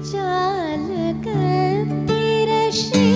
जाल कर जलकर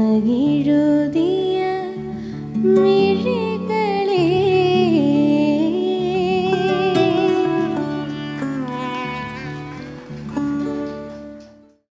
மகிழுதி